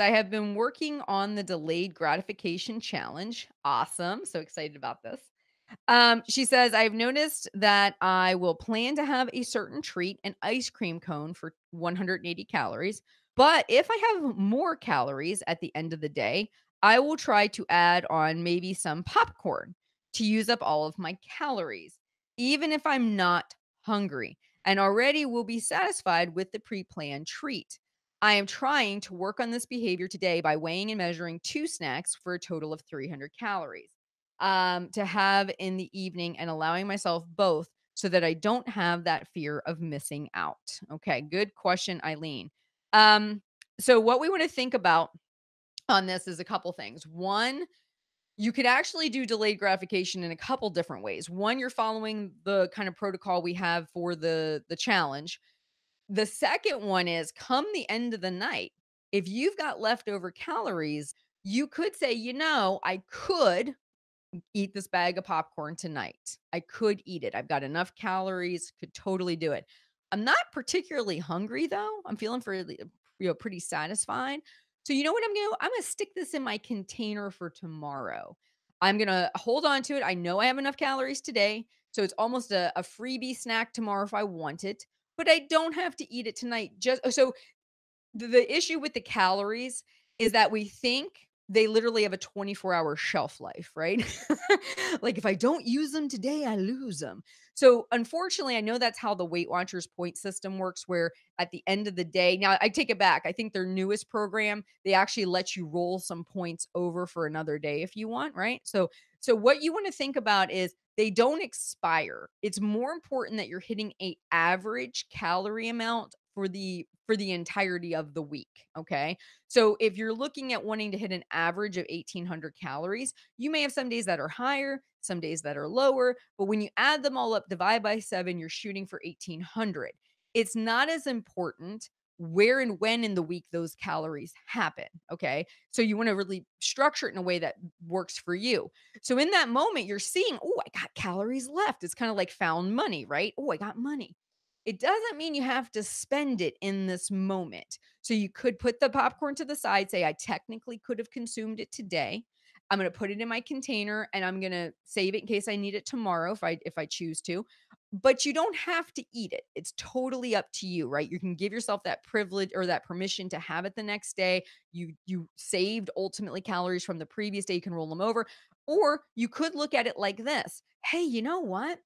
I have been working on the delayed gratification challenge. Awesome. So excited about this. Um, she says, I've noticed that I will plan to have a certain treat, an ice cream cone for 180 calories. But if I have more calories at the end of the day, I will try to add on maybe some popcorn to use up all of my calories, even if I'm not hungry, and already will be satisfied with the pre planned treat. I am trying to work on this behavior today by weighing and measuring two snacks for a total of 300 calories um, to have in the evening and allowing myself both so that I don't have that fear of missing out. Okay, good question, Eileen. Um, so, what we want to think about on this is a couple things. One, you could actually do delayed gratification in a couple different ways. One, you're following the kind of protocol we have for the the challenge. The second one is come the end of the night, if you've got leftover calories, you could say, you know, I could eat this bag of popcorn tonight. I could eat it. I've got enough calories, could totally do it. I'm not particularly hungry though. I'm feeling fairly, uh, you know, pretty satisfied. So you know what I'm gonna do? I'm gonna stick this in my container for tomorrow. I'm gonna hold on to it. I know I have enough calories today, so it's almost a, a freebie snack tomorrow if I want it. But I don't have to eat it tonight. Just uh, so the, the issue with the calories is that we think they literally have a 24 hour shelf life, right? like if I don't use them today, I lose them. So unfortunately, I know that's how the Weight Watchers point system works, where at the end of the day, now I take it back. I think their newest program, they actually let you roll some points over for another day if you want, right? So so what you want to think about is they don't expire. It's more important that you're hitting a average calorie amount for the for the entirety of the week, okay? So if you're looking at wanting to hit an average of 1800 calories, you may have some days that are higher, some days that are lower, but when you add them all up, divide by 7, you're shooting for 1800. It's not as important where and when in the week those calories happen, okay? So you want to really structure it in a way that works for you. So in that moment, you're seeing, oh, I got calories left. It's kind of like found money, right? Oh, I got money. It doesn't mean you have to spend it in this moment. So you could put the popcorn to the side, say, I technically could have consumed it today. I'm going to put it in my container and I'm going to save it in case I need it tomorrow if I if I choose to. But you don't have to eat it. It's totally up to you, right? You can give yourself that privilege or that permission to have it the next day. You you saved ultimately calories from the previous day, you can roll them over. Or you could look at it like this. Hey, you know what?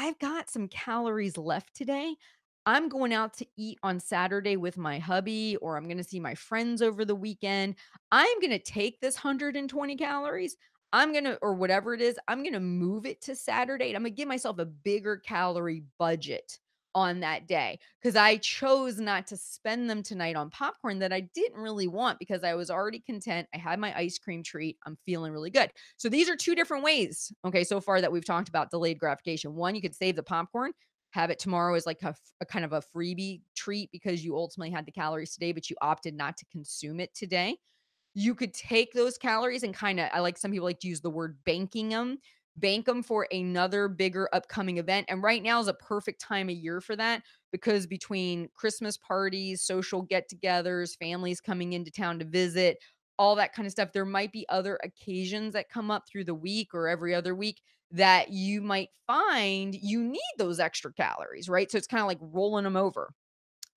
I've got some calories left today. I'm going out to eat on Saturday with my hubby, or I'm going to see my friends over the weekend. I'm going to take this 120 calories. I'm going to, or whatever it is, I'm going to move it to Saturday. I'm going to give myself a bigger calorie budget on that day because I chose not to spend them tonight on popcorn that I didn't really want because I was already content. I had my ice cream treat. I'm feeling really good. So these are two different ways, okay, so far that we've talked about delayed gratification. One, you could save the popcorn, have it tomorrow as like a, a kind of a freebie treat because you ultimately had the calories today, but you opted not to consume it today. You could take those calories and kind of, I like some people like to use the word banking them bank them for another bigger upcoming event. And right now is a perfect time of year for that because between Christmas parties, social get togethers, families coming into town to visit, all that kind of stuff, there might be other occasions that come up through the week or every other week that you might find you need those extra calories, right? So it's kind of like rolling them over.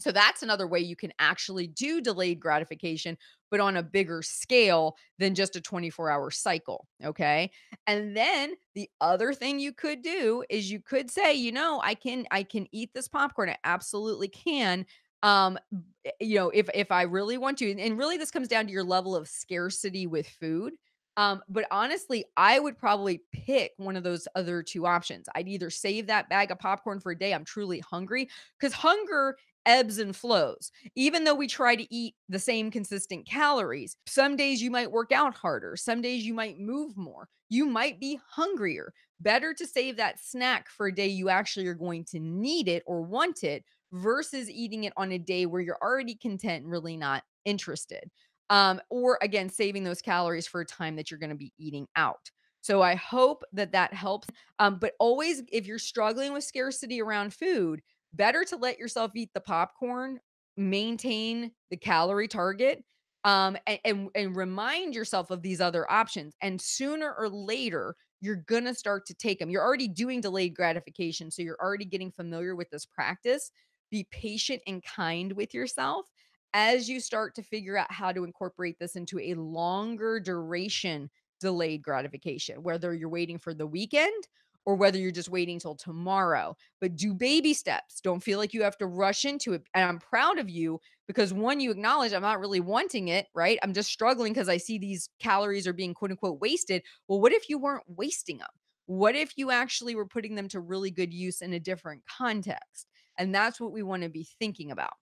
So that's another way you can actually do delayed gratification, but on a bigger scale than just a 24 hour cycle. Okay. And then the other thing you could do is you could say, you know, I can, I can eat this popcorn. I absolutely can. Um, eh, you know, if if I really want to, and really this comes down to your level of scarcity with food. Um, but honestly, I would probably pick one of those other two options. I'd either save that bag of popcorn for a day I'm truly hungry because hunger ebbs and flows. Even though we try to eat the same consistent calories, some days you might work out harder, some days you might move more, you might be hungrier. Better to save that snack for a day you actually are going to need it or want it versus eating it on a day where you're already content and really not interested. Um, or again, saving those calories for a time that you're going to be eating out. So I hope that that helps. Um, but always, if you're struggling with scarcity around food, better to let yourself eat the popcorn, maintain the calorie target, Um, a and and remind yourself of these other options, and sooner or later, you're gonna start to take them. You're already doing delayed gratification, so you're already getting familiar with this practice. Be patient and kind with yourself as you start to figure out how to incorporate this into a longer duration delayed gratification, whether you're waiting for the weekend or whether you're just waiting till tomorrow. But do baby steps. Don't feel like you have to rush into it. And I'm proud of you because one, you acknowledge I'm not really wanting it, right? I'm just struggling because I see these calories are being quote unquote wasted. Well, what if you weren't wasting them? What if you actually were putting them to really good use in a different context? And that's what we wanna be thinking about.